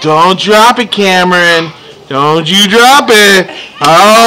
Don't drop it, Cameron. Don't you drop it. Oh.